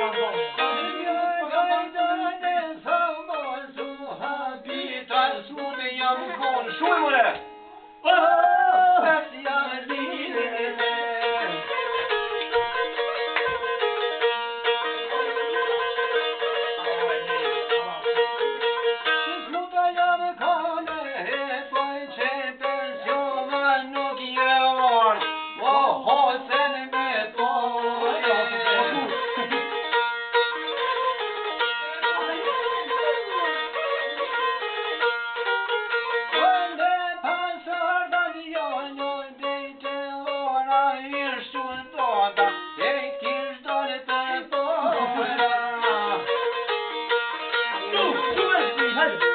selam Hallelujah